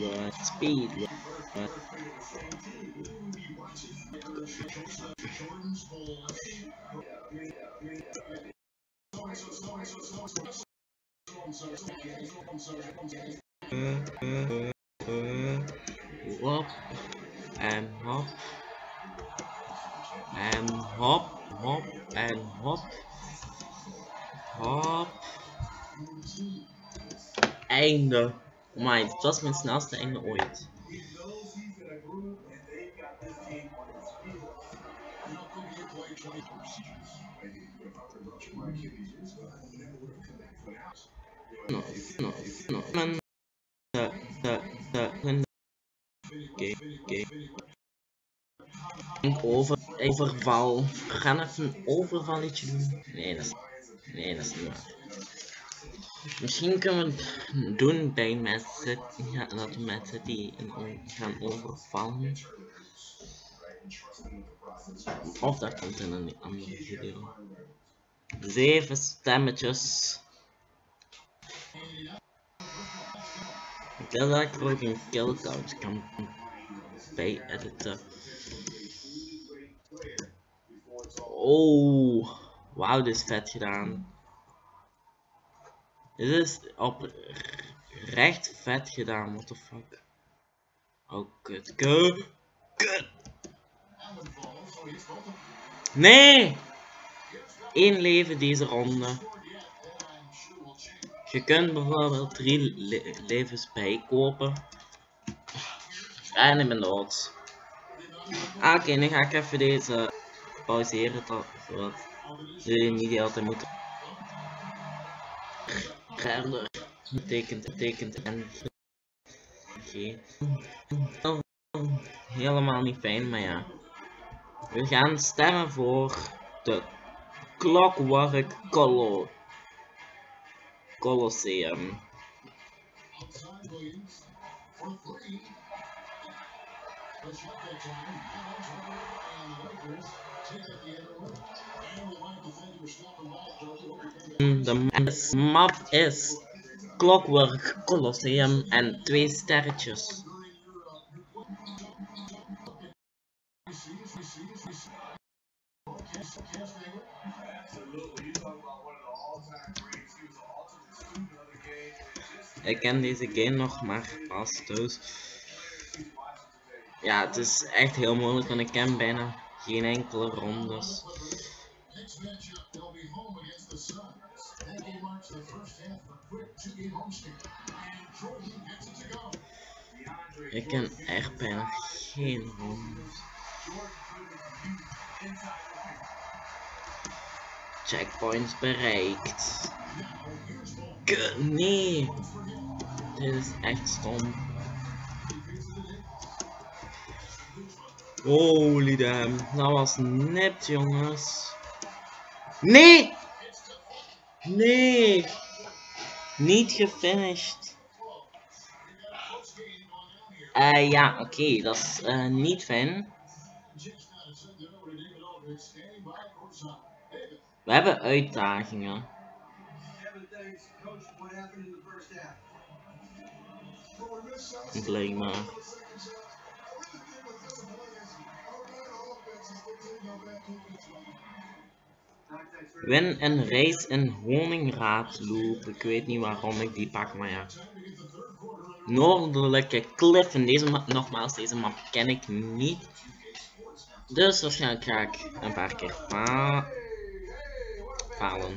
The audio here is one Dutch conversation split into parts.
Run, speed, run. Hop. En hop. En hop. Hop. En hop. Hop. Einde. Oh my, dit was mijn snelste einde ooit. No, no, no. Men, de, de, de, de, Oké, oké. Denk over, overval. We gaan even een overvalletje doen. Nee, dat is, nee, dat is niet waar. Misschien kunnen we het doen bij mensen, ja, dat mensen die gaan overvallen. Of dat komt in een andere video. Zeven stemmetjes. Ik wil dat ik ook een kill count kan bij editen. Oh, wauw, dit is vet gedaan. Dit is oprecht vet gedaan, what the fuck. Oh, kut, kut, kut. Nee! Eén leven deze ronde. Je kunt bijvoorbeeld drie le levens bijkopen. En ik ben dood. Ah, Oké, nu ga ik even deze pauzeren, tot, zodat jullie niet de hele tijd moeten verder betekent, betekent en oké. Helemaal niet fijn, maar ja. We gaan stemmen voor de Clockwork Colo Colosseum. De map is Clockwork Colosseum en twee sterretjes. Ik ken deze game nog maar pas, dus ja, het is echt heel moeilijk, want ik ken bijna geen enkele rondes. Ik ken echt bijna geen rondes. Checkpoints bereikt. Nee. Dit is echt stom. Holy damn. Dat was net jongens. Nee! Nee! Niet gefinished. Eh uh, ja, oké, okay, dat is uh, niet fijn. We hebben uitdagingen. Blijkbaar. Win een race in honingraadloop. Ik weet niet waarom ik die pak, maar ja. Noordelijke cliff. En deze map, nogmaals, deze map ken ik niet. Dus waarschijnlijk ga ik een paar keer fa falen.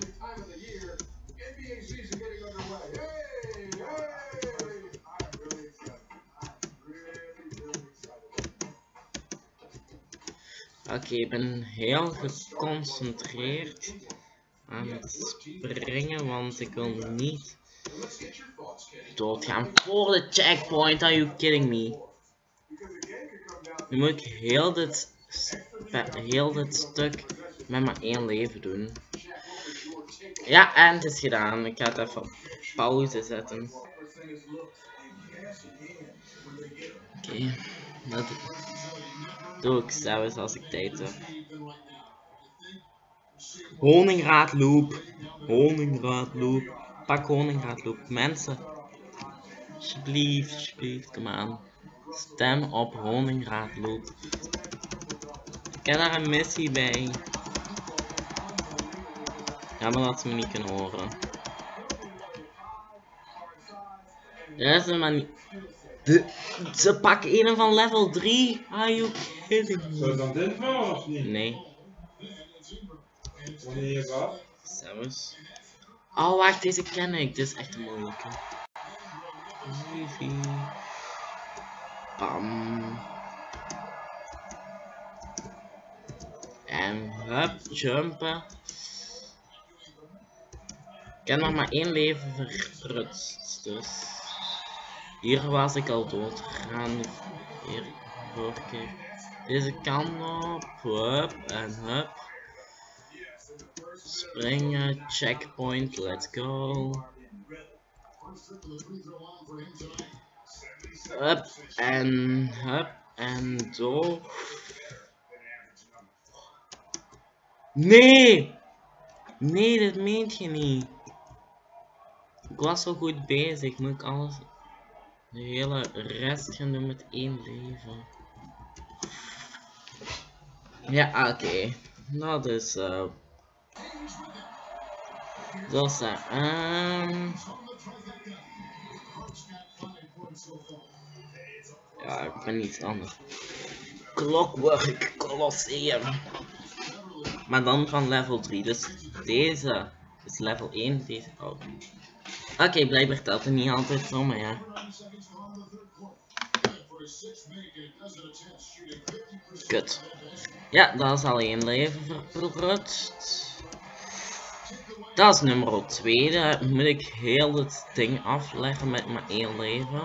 Oké, ik ben heel geconcentreerd aan het springen, want ik wil niet doodgaan voor de checkpoint. Are you kidding me? Nu moet ik heel dit, heel dit stuk met maar één leven doen. Ja, en het is gedaan. Ik ga het even op pauze zetten. Oké, okay. dat doe ik zelfs als ik tijd heb. Honingraadloop. Honingraadloop. Pak honingraadloop. Mensen. Alsjeblieft, alsjeblieft, kom aan. Stem op honingraadloop. Ik heb daar een missie bij. Jammer dat ze me niet kunnen horen. Er is een manier. De, ze pakken een van level 3. Are you kidding Zou me? dan dit vallen of niet? Nee, Wanneer je wat? zelfs. Oh, wacht, deze ken ik. Dit is echt een moeilijke. Bam. En hup, jumpen. Ik heb nog maar één leven verprutst, dus. Hier was ik al dood gegaan. Hier, vorige keer. Deze kant op, hup en hup. Springen, checkpoint, let's go. Hup en hup en zo. Nee! Nee, dat meent je niet. Ik was zo goed bezig, moet ik alles. De hele rest gaan doen met één leven. Ja, oké. Dat is. eh dat is. eh, ehm ja, ik ben iets anders. Clockwork Colosseum. Maar dan van level 3. Dus deze is level 1. Deze. Oh. Oké, blijkbaar telt het niet altijd zo, maar ja. Kut. Ja, dat is al één leven verprutst. Dat is nummer 2. Daar moet ik heel het ding afleggen met maar één leven.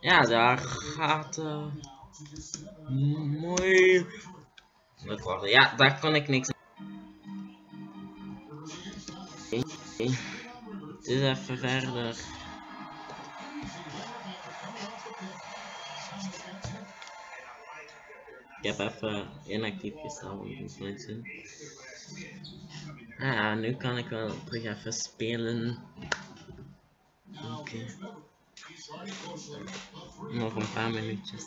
Ja, daar gaat uh, mooi. Ja, daar kon ik niks. Oké. Dus even verder. Ik heb even inactief niet zien. Ah, nu kan ik wel terug even spelen. Oké. Nog een paar minuutjes.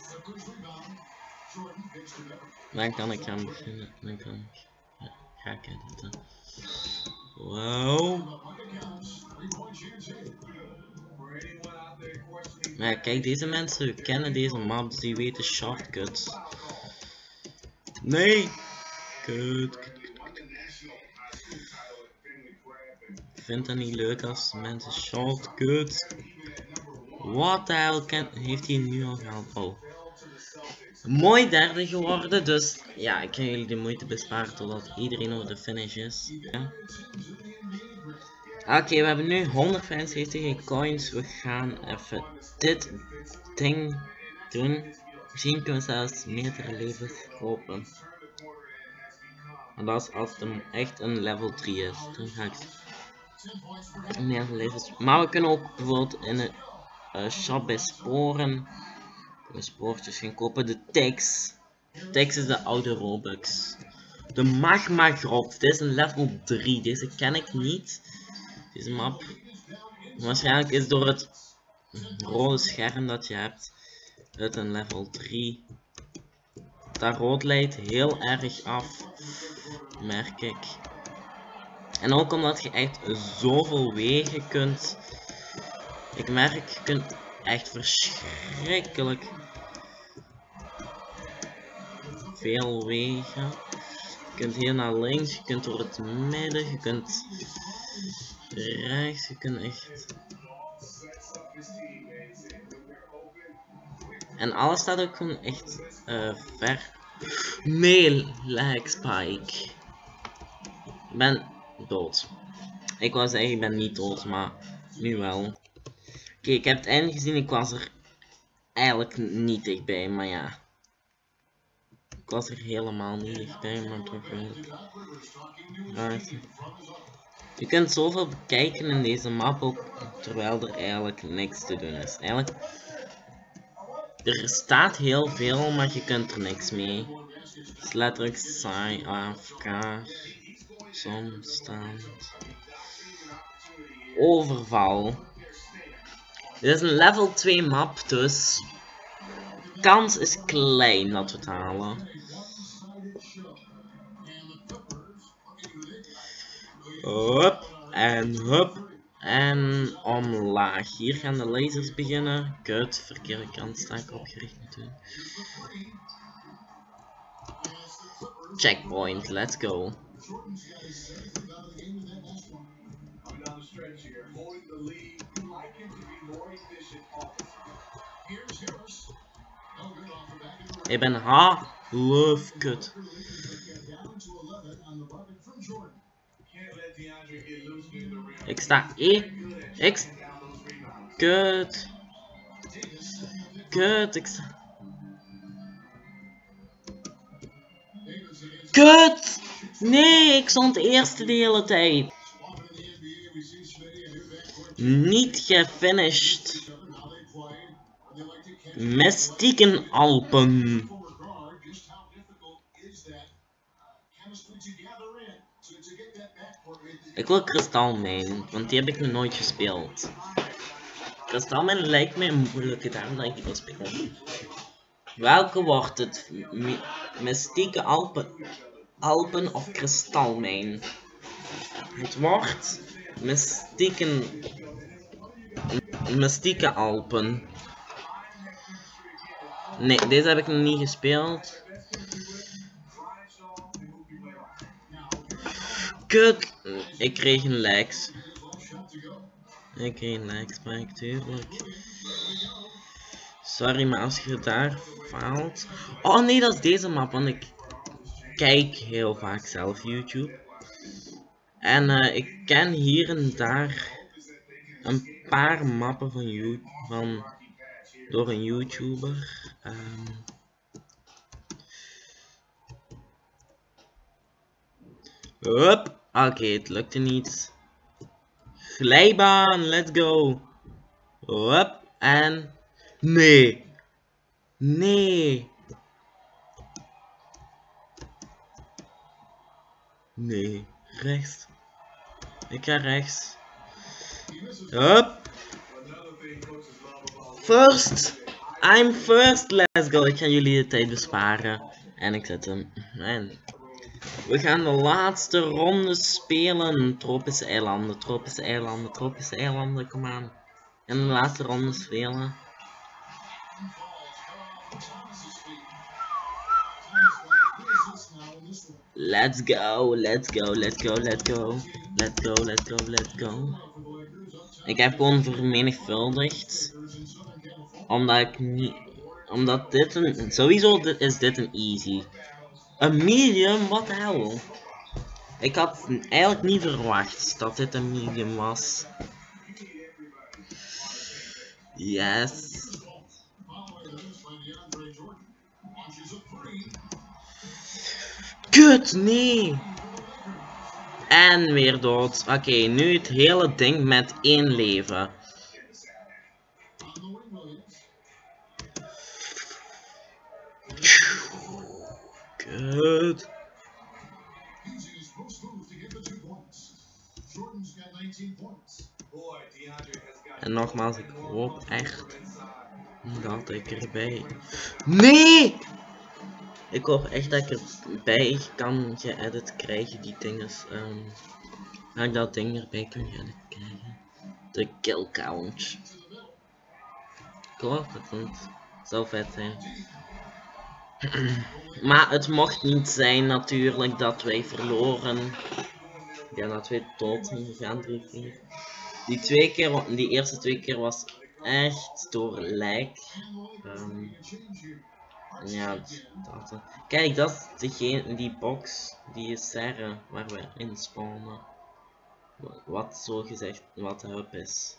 Dan kan ik gaan beginnen. Dan kan ik. Ja, ga ik editen. Wow. Maar ja, kijk, deze mensen kennen deze maps, die weten shortcuts. Nee! Kut, kut, kut, kut. Ik vind het niet leuk als mensen shortcuts. Wat de hel ken heeft hij nu al gehaald? Oh. Mooi derde geworden, dus ja, ik kan jullie de moeite besparen totdat iedereen over de finish is. Oké, we hebben nu 175 coins. We gaan even dit ding doen. Misschien kunnen we zelfs meerdere levens kopen. En dat is als het echt een level 3 is. Dan ga ik meerdere levens. Maar we kunnen ook bijvoorbeeld in het uh, shop bij sporen. Kunnen spoortjes gaan kopen. De tags. Tags is de oude Robux. De magma grot. Dit is een level 3. Deze ken ik niet. Deze map. Waarschijnlijk is door het rode scherm dat je hebt. Het een level 3. Dat rood leidt heel erg af. Merk ik. En ook omdat je echt zoveel wegen kunt. Ik merk, je kunt echt verschrikkelijk veel wegen. Je kunt hier naar links, je kunt door het midden, je kunt rechts, je kunt echt... En alles staat ook gewoon echt uh, ver. Nee, lag spike. Ik ben dood. Ik was zeggen, ik ben niet dood, maar nu wel. Oké, ik heb het einde gezien, ik was er eigenlijk niet dichtbij, maar ja. Ik was er helemaal niet dichtbij, maar toch wel. Je kunt zoveel bekijken in deze map ook, terwijl er eigenlijk niks te doen is. Eigenlijk Er staat heel veel, maar je kunt er niks mee. Het is letterlijk saai, AFK, soms staand. Overval. Dit is een level 2 map, dus kans is klein dat we het halen. Hup, en hup, en omlaag. Hier gaan de lasers beginnen. Kut, verkeerde kant sta ik opgericht natuurlijk. Checkpoint, let's go. Ik ben half kut. Ik sta E. X. Kut. Kut, ik sta. Kut! Nee, ik stond eerste de hele tijd. Niet gefinished. Mystieken Alpen. Ik wil Kristalmijn, want die heb ik nog nooit gespeeld. Kristalmijn lijkt mij een moeilijke, daarom dat ik die wil spelen. Welke wordt het? My mystieke Alpen, Alpen of Kristalmijn? Het wordt mystieke, mystieke Alpen. Nee, deze heb ik nog niet gespeeld. Kut! Ik kreeg een likes. Ik kreeg een likes, maar tuurlijk. Sorry, maar als je daar faalt... Oh nee, dat is deze map, want ik kijk heel vaak zelf YouTube. En uh, ik ken hier en daar een paar mappen van YouTube, van, door een YouTuber. Um, Hup. Oké, okay, het lukte niet. Glijbaan, let's go. Hup. En... Nee. Nee. Nee. Rechts. Ik ga rechts. Hup. First. I'm first. Let's go. Ik ga jullie de tijd besparen. En ik zet hem. En we gaan de laatste ronde spelen. Tropische eilanden, tropische eilanden, tropische eilanden, kom aan. En de laatste ronde spelen. Let's go, let's go, let's go, let's go. Let's go, let's go, let's go. Ik heb gewoon vermenigvuldigd. Omdat ik niet... Omdat dit een... Sowieso is dit een easy. Een medium? Wat de hel? Ik had eigenlijk niet verwacht dat dit een medium was. Yes. Kut, nee. En weer dood. Oké, nu het hele ding met één leven. En nogmaals, ik hoop echt dat ik erbij... Nee! Ik hoop echt dat ik erbij kan geëdit krijgen, die dingen. Um, dat ik dat ding erbij kan geëdit krijgen. De kill count. Ik hoop het, want het zou vet zijn. maar het mocht niet zijn natuurlijk dat wij verloren. Ja, dat wij dood zijn gegaan, drie keer. Die twee keer, die eerste twee keer was echt door lijk. Um, ja, dat, kijk, dat is die box, die serre waar we in spawnen. Wat zo gezegd, wat hub is.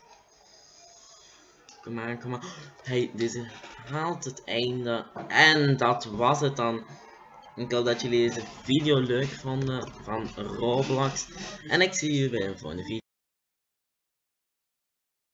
Kom maar, kom maar. Hey, deze haalt het einde. En dat was het dan. Ik hoop dat jullie deze video leuk vonden van Roblox. En ik zie jullie bij een volgende video.